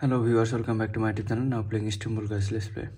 Hello viewers, welcome back to my channel. Now playing Istanbul Guys Let's Play.